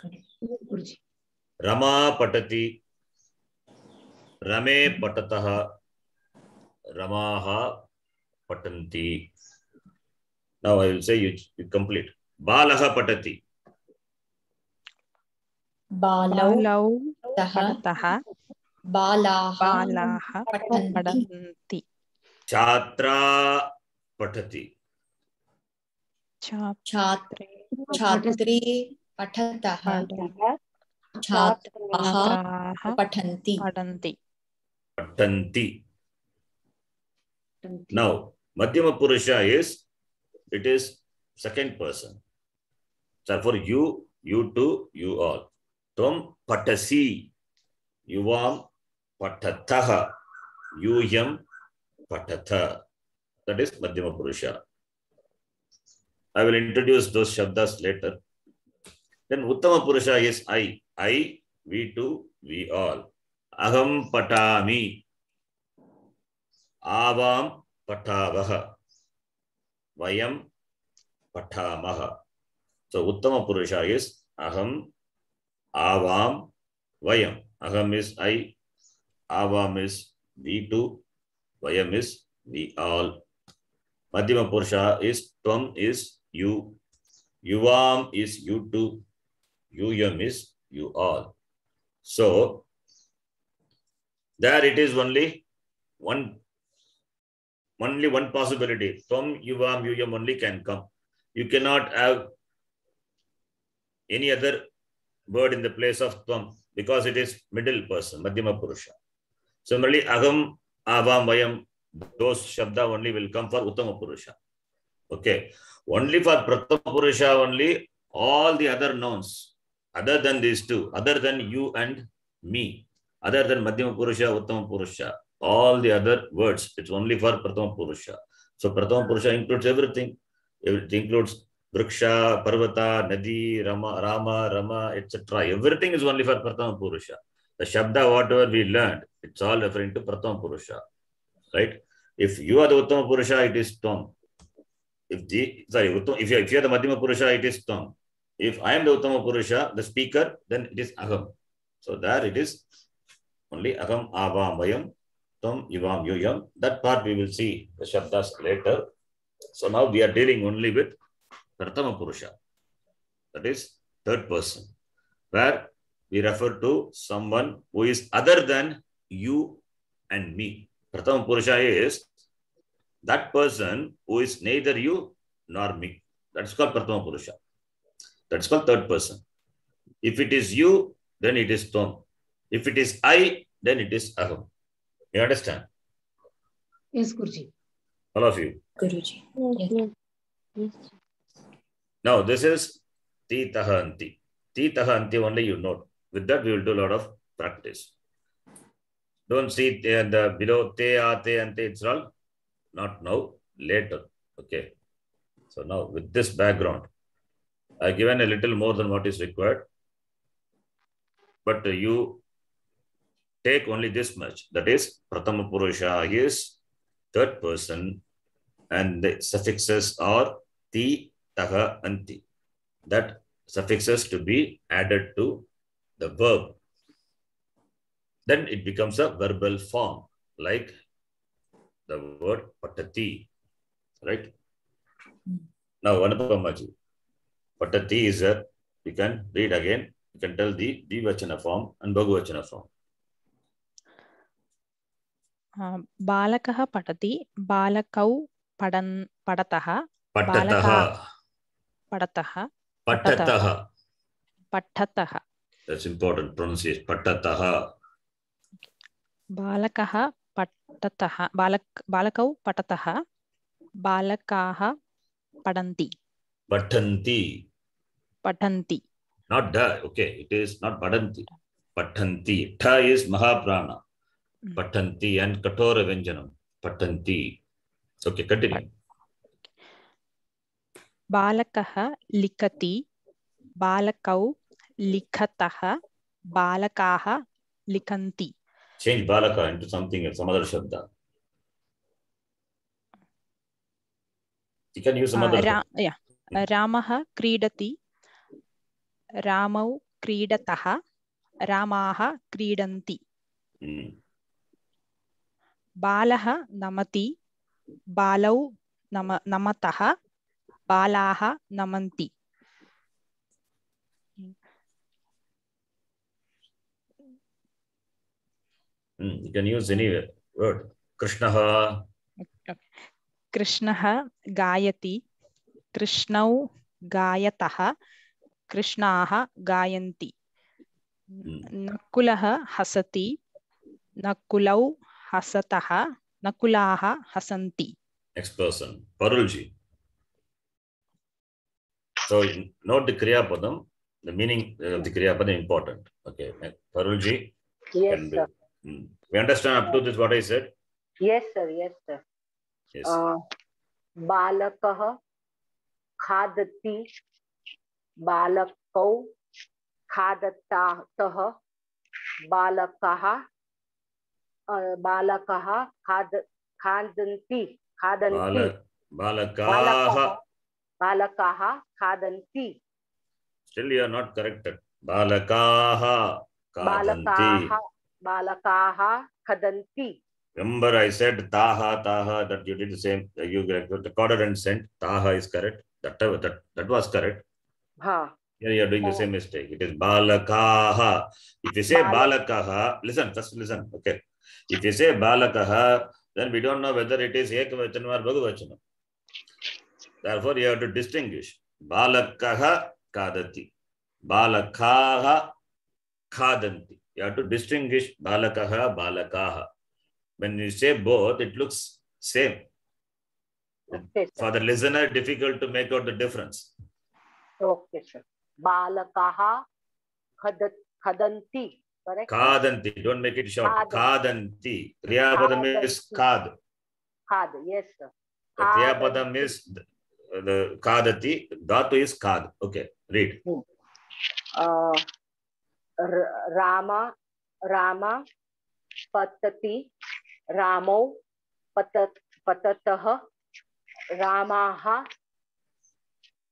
Rama पठति। रमे पठतः। रमाः पठन्ति। Now I will say you complete बालः पठति। बालौ तः बालाः बालाः पठन्ति. छात्रे पठतः छात्राः छात्राः पठन्ति पठन्ति Patanti. Now, Madhyama Purusha is, it is second person. So for you, you two, you all. त्वं पठसि। युवां पठतः। यूयं पठत। दट इज़ मध्यम पुरुष ऐ विल इंट्रोड्यूस दो शब्द लेटर देन उत्तम पुरुष is I I two we all अहम पठामि आवाम पठावः वयम पठामः सो उत्तम पुरुष इज़ अहम Avam, Vayam. Aham is I, Avam is we two, Vayam is we all. Madhyama Purusha is Tvam is you, Yuvam is you two, Yuyam is you all. So there it is only one only one possibility. Tvam, Yuvam, Yuyam only can come. You cannot have any other word in the place of Tvam because it is middle person, Madhyama Purusha. Similarly, Agam, Avam, Vayam, those Shabda only will come for Uttama Purusha. Okay. Only for Prathama Purusha only, all the other nouns, other than these two, other than you and me, other than Madhyama Purusha, Uttama Purusha, all the other words, it's only for Prathama Purusha. So Prathama Purusha includes everything. It includes Vriksha, Parvata, Nadi, Rama, Rama, Rama, etc. Everything is only for Prathama Purusha. The Shabda, whatever we learned, it's all referring to Prathama Purusha. Right? If you are the Uttama Purusha, it is Tom. If the sorry, Uttam, if you if you are the Madhyama Purusha, it is Tom. If I am the Uttama Purusha, the speaker, then it is Aham. So there it is only Aham, Avam, Vayam, Tom, Ivam, Yuyam. That part we will see the Shabdas later. So now we are dealing only with Prathama Purusha. That is third person. Where we refer to someone who is other than you and me. Prathama Purusha is that person who is neither you nor me. That's called Prathama Purusha. That's called third person. If it is you, then it is Tom. If it is I, then it is Aham. You understand? Yes, Guruji. All of you. Guruji. Yes, Yes. Now, this is Anti. Titaha Anti only you know. With that, we will do a lot of practice. Don't see the, the below te, a, te, ante. It's all not now, later. Okay. So now, with this background, I've given a little more than what is required. But uh, you take only this much. That is, Prathama Purusha is third person and the suffixes are ti, taha, anti. That suffixes to be added to the verb. Then it becomes a verbal form, like the word patati, right? Now, Anupamaji, patati is a, you can read again, you can tell the Dvachana form and Bhagavachana form. बालकः पठति बालकौ पठन् पठतः Patataha, पठतः patataha. पठतः That's important pronunciation. Patataha. बालकः पठतः बालक बालकौ पठतः बालकाः पठन्ति. पठन्ति Not da. Okay. It is not padanti. Patanti. Ta is Mahaprana. Mm. Patanti and Katora Venjanam. Patanti. Okay, continue. बालक लिखति बालकौ लिखतः बालकाः लिखन्ति। चेंज बालक into something else some other शब्द। यू कैन यूज़ समदर या रामः क्रीडति रामौ क्रीडतः रामाः क्रीडन्ति। बालः नमति बालौ नम नमतः बालाः नमन्ति Hmm, you can use any word. Krishnaha, कृष्णः गायति कृष्णौ गायतः कृष्णाः गायन्ति नकुलः हसति नकुलौ हसतः नकुलाः हसन्ति next person. Parulji. So note the Kriya Padam. The meaning of the Kriya Padam important. Okay. Parulji. Yes, sir. be- Hmm. We understand up to this what I said? Yes, sir. Yes, sir. Yes. अ, बालकः खादति बालकौ खादतातः बालकः अ, बालकः खाद खादन्ति खादन्ति Bala, balakaha. बालकाः खादन्ति Still you are not corrected. Balakaha. बालकाः Kadanti. बालकाः खादन्ति Remember I said taha, taha, that you did the same. You recorded and sent. Taha is correct. That, that, that was correct. हाँ Here you are doing the same mistake. It is balakaha. If you say balakaha, listen, first listen. Okay. If you say balakaha, then we don't know whether it is ekavachanam or bhagavachanam. Therefore, you have to distinguish. Balakaha kadati. Balakaha kadanti. You have to distinguish balakaha, balakaha. When you say both, it looks same. Okay, For the listener, difficult to make out the difference. Okay, sir. Balakaha khadat, khadanti. Correct? Kadanti. Don't make it short. Kadanti. Kriyapadam is kad. Kad, yes, sir. Is the, kadati. Dhatu is kad. Okay. Read. Ram Ram पतति रामौ पत पततः रामाः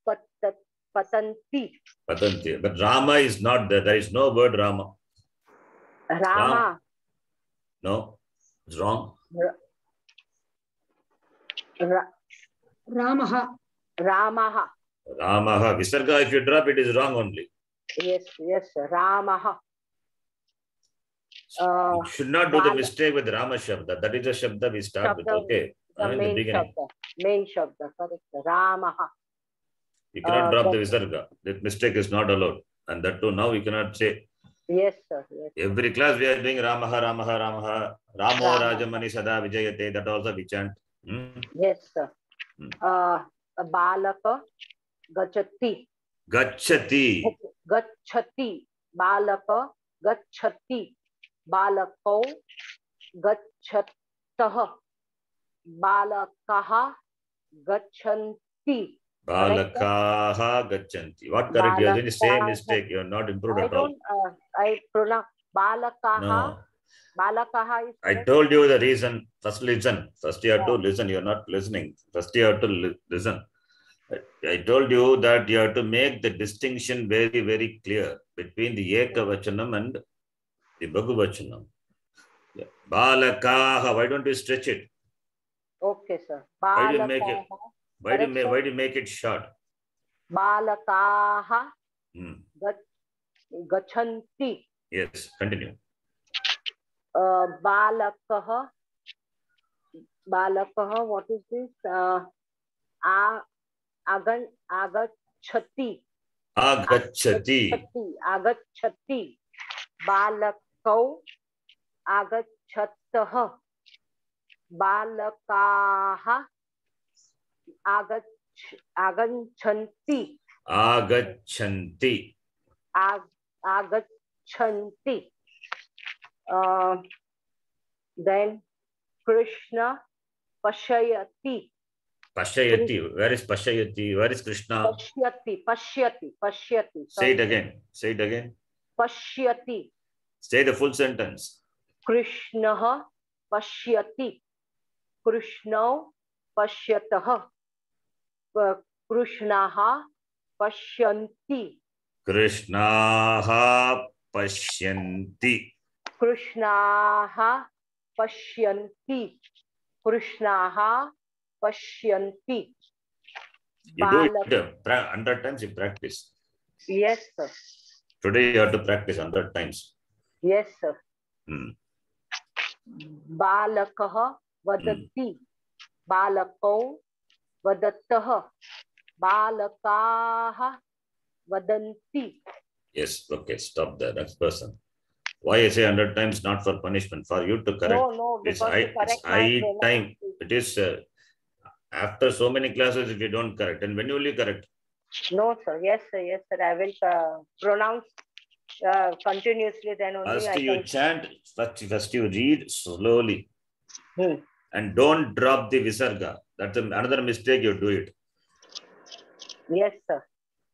पत पतन्ति Patanti. patanti But Rama is not there. There is no word Rama. Rama No. It's wrong. र- रामः रामः Ramaha. Ramaha. Visarga, if you drop it, is wrong only. Yes yes रामः Uh, You should not do the mistake with Rama Shabda. That is a Shabda we start shabda, with. Okay. the in the main beginning. शब्द main शब्द correct रामः You cannot Uh, drop the Visarga. That mistake is not allowed. And that too, now we cannot say yes sir yes Every class we are doing Ramaha, Ramaha, Ramaha, Ramo Rama. Rajamani Sada Vijayate, that also we chant. Hmm? yes sir Hmm. uh, बालक गच्छति। गच्छति। गच्छति। बालक गच्छति। बालकौ गच्छतः। बालकः गच्छन्ति। बालकः गच्छन्ति। What correct you are doing same mistake you are not improved at all I pronounce बालकः. Balakaha is. I told you the reason. First, listen. First, you have yeah. to listen. You are not listening. First, you have to li listen. I, told you that you have to make the distinction very, very clear between the Ekavachanam and the Bhagavachanam. Balakaha, why don't you stretch it? Okay, sir. Balakaha. Why do you make it? Why do you, why do you make it short? Balakaha hmm. gachanti. Yes, continue. बालकः बालकः what is this आ आगन् आगच्छति। Agachati. आगच्छति आगच्छति। बालकौ आगच्छतः। बालकाः आगच्छ आगच्छन्ति। Agachanti. आग- आगच्छन्ति। देन् कृष्ण पश्यति Pashayati. Where is Pashayati? Where is Krishna? पश्यति पश्यति पश्यति Say it again. Say it again. पश्यति Say the full sentence. पश्यति कृष्णौ पश्यतः प- कृष्णाः पश्यन्ति Krishnaha Pashyanti. कृष्णाः पश्यन्ति कृष्णाः pashyanti. You do it uh, 100 times, you practice. Yes, sir. Today you have to practice 100 times. Yes, sir. Hmm. बालकः वदति बालकौ वदतः बालकाः वदन्ति Yes, okay, stop there. Next person. Why I say 100 times, not for punishment, for you to correct. No, no, It's because I, correct it's I time. It is uh, after so many classes, if you don't correct, and when will you correct? No, sir. Yes, sir. Yes, sir. I will uh, pronounce uh, continuously. Then only First I you can. chant, first, first you read slowly. Hmm. And don't drop the visarga. That's another mistake you do it. Yes, sir.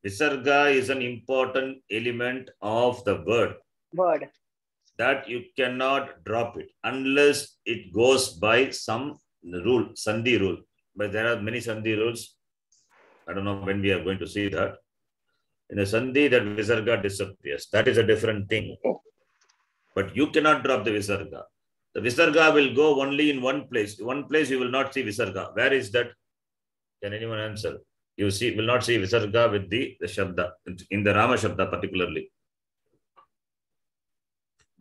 Visarga is an important element of the word Word. That you cannot drop it unless it goes by some rule, Sandhi rule. But there are many Sandhi rules. I don't know when we are going to see that. In a Sandhi, that Visarga disappears. That is a different thing. But you cannot drop the Visarga. The Visarga will go only in one place. One place you will not see Visarga. Where is that? Can anyone answer? You see, will not see Visarga with the, the Shabda, in the Rama Shabda particularly.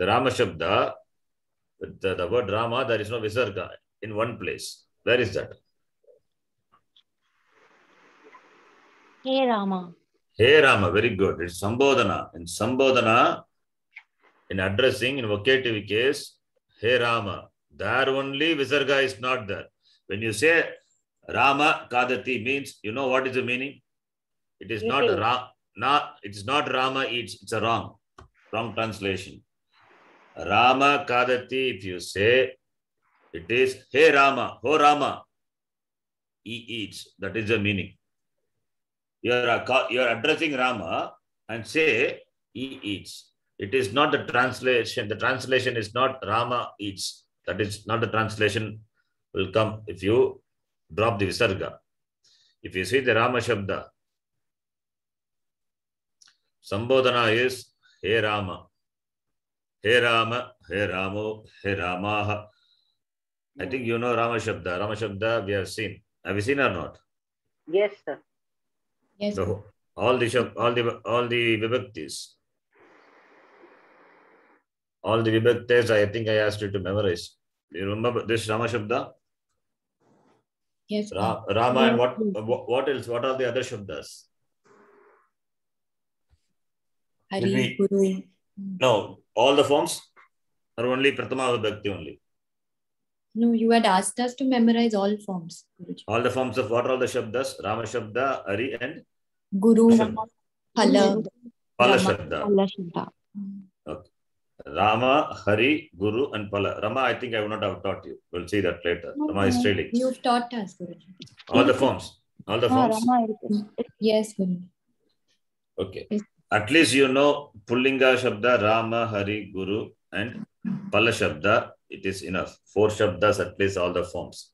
The Rama Shabda, the, the word Rama, there is no Visarga in one place. Where is that? Hey Rama. Hey Rama, very good. It's Sambodhana. In Sambodhana, in addressing, in vocative case, Hey Rama, there only Visarga is not there. When you say Rama Kadati means, you know what is the meaning? It is not. Ra, not, it is not Rama eats, it's a wrong, wrong translation. Rama Kadati, if you say, it is Hey Rama, Ho Rama, he eats. That is the meaning you are, uh, you are addressing Rama and say he eats. It is not the translation. The translation is not Rama eats. That is not the translation will come if you drop the Visarga. If you see the Rama Shabda, Sambodhana is Hey Rama. Hey Rama, Hey Ramo, Hey Ramaha. I think you know Rama Shabda. Rama Shabda we have seen. Have you seen or not? Yes, sir. Yes. The, whole- all the all the all the vibhaktis. All the vibhaktis, I think I asked you to memorize. Do you remember this Rama Shabda? Yes. Ra, Rama and what, what what else? What are the other Shabdas? Hari, we- Guru. No, all the forms or only Pratama Vibhakti only? No, you had asked us to memorize all forms. Guruji. All the forms of what are all the Shabdas? Rama Shabda, Hari and Guru, Shabda. Phala. Pala Rama. Shabda. Allah Shabda. Rama, Hari, Guru and Pala. Rama, I think I would not have taught you. We'll see that later. Rama is trailing. You've taught us, Guruji. All the forms. All the forms. Yes, Guruji. Okay. Yes. At least you know Pullinga Shabda, Rama, Hari, Guru, and Pala Shabda. It is enough. Four Shabdas, at least all the forms.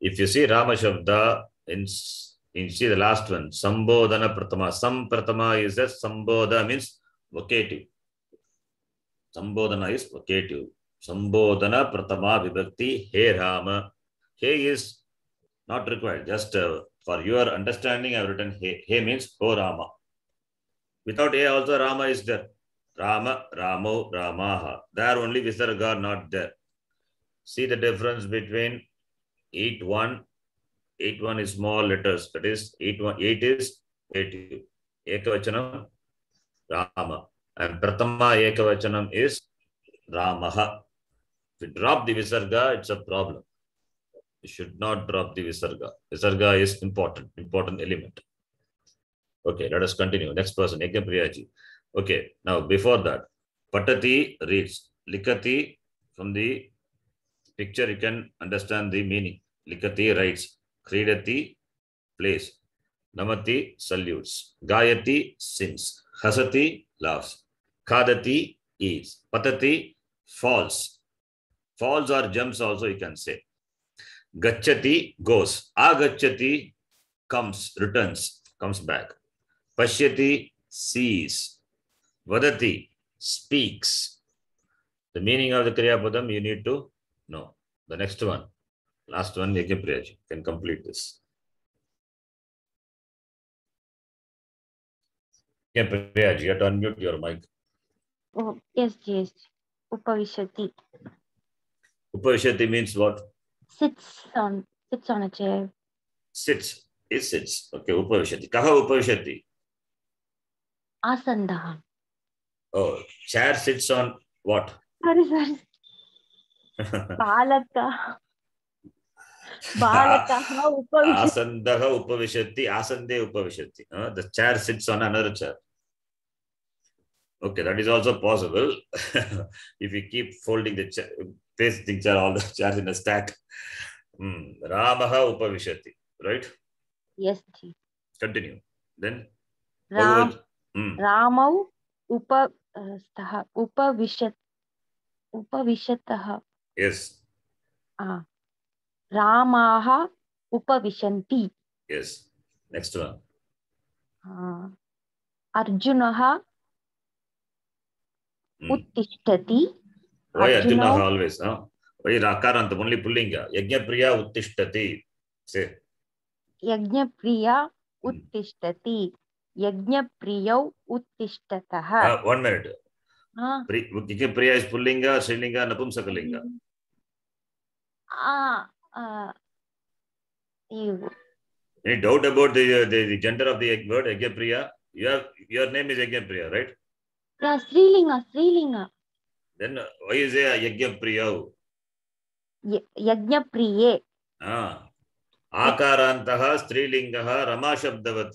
If you see Rama Shabda, in, in see the last one, Sambodhana Pratama. Sam Pratama is a Sambodha means vocative. Sambodhana is vocative. Sambodhana Pratama Vibhakti, Hey Rama. Hey is not required. Just uh, for your understanding, I have written Hey. Hey means Ho Rama. Without A also Rama is there. Rama, Ramo, Ramaha. There only Visarga not there. See the difference between 8 1. 8 1 is small letters. That is 8 1. 8 is 8. Ekavachanam, Rama. And Pratama Ekavachanam is Ramaha. If you drop the Visarga, it's a problem. You should not drop the Visarga. Visarga is important, important element. Okay, let us continue. Next person, Ekyapriyaji. Okay, now before that, Patati reads. Likati, from the picture, you can understand the meaning. Likati writes. Kridati plays. Namati salutes. Gayati sings. Hasati laughs. Khadati eats. Patati falls. Falls or jumps also you can say. Gachati goes. Agachati comes, returns, comes back. Pashyati sees. Vadati speaks. The meaning of the Kriya Padam you need to know. The next one. Last one, Yajnapriyaji, can complete this. Yajnapriyaji, you have to unmute your mic. Oh, yes, yes. Upavishati. Upavishati means what? Sits on sits on a chair. Sits. It sits. Okay, Upavishati. Kaha Upavishati? Asandaha. Oh, chair sits on what? Sorry, sorry. Balaka. Balakaha upavishati. Asandaha Upavishati, Asande Upavishati. Uh, the chair sits on another chair. Okay, that is also possible. if you keep folding the chair, pasting chair, all the chairs in a stack. Hmm. Ramaha Upavishati, right? Yes. Continue. Then, Ram, Hmm. रामौ उप स्तः उपविशत् उपविशतः Yes, आ, रामाः उपविशन्ति yes. Next one. आ, अर्जुनः Hmm. उत्तिष्ठति Why Arjuna Arjuna- always? Huh? Why Rakaranta, only Pullinga? Yajnapriya Uttishtati. Say. यज्ञप्रिया उत्तिष्ठति यज्ञप्रियौ उत्तिष्ठतः Uh, Yajnapriya is Pullinga, Srilinga, Napumsakalinga. Uh, uh, you- Any doubt about the, the, the gender of the word Yajnapriya? You have, your name is Yajnapriya, right? yeah, स्त्रीलिङ्ग स्त्रीलिङ्ग Then uh, why is it Yajnapriya? य- यज्ञप्रिये Ah. Akarantaha Strilingaha Rama Shabdavat.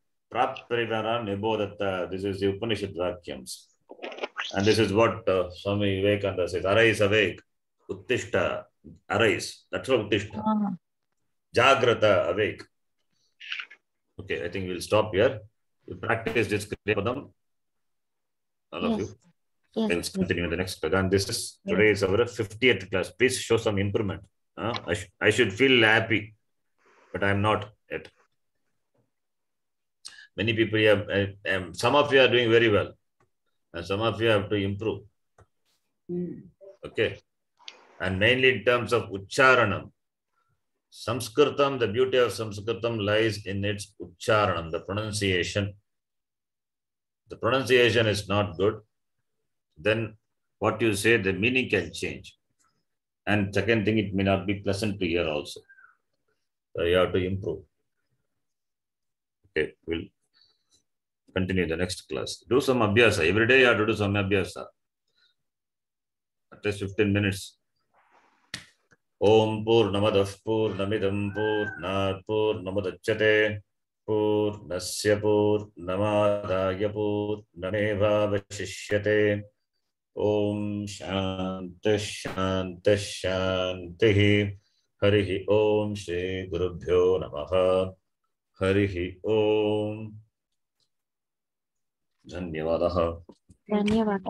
Praptarivara, Nibodata. This is the Upanishad Vakyams. And this is what uh, Swami Vivekananda says. Arise, awake. Uttishta, arise. That's what Uttishta. ah, Jagrata, awake. Okay, I think we'll stop here. You practice this Kriyapadam. All of you. yes yes Let's continue the next class. And this is today is our 50th class. Please show some improvement. Uh, I, sh- I should feel happy, but I'm not yet. Many people have, um, some of you are doing very well, and some of you have to improve. Okay. And mainly in terms of Ucharanam. Sanskritam, the beauty of Sanskritam lies in its Ucharanam, the pronunciation. The pronunciation is not good then what you say, the meaning can change. And second thing, it may not be pleasant to hear also. So you have to improve. Okay, we'll continue the next class. Do some abhyasa. Every day you have to do some abhyasa. At least 15 minutes. Om Purnamadah Purnamidam Purnat Purnamudachyate Purnasya Purnamadaya Purnamevavashishyate Om Shanti Shanti Shanti Harihi Om Shri Gurubhyo Namaha Harihi Om धन्यवाद। धन्यवाद।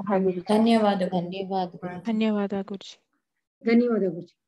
धन्यवाद धन्यवादः। धन्यवादः गुरुजी। धन्यवादः गुरुजी।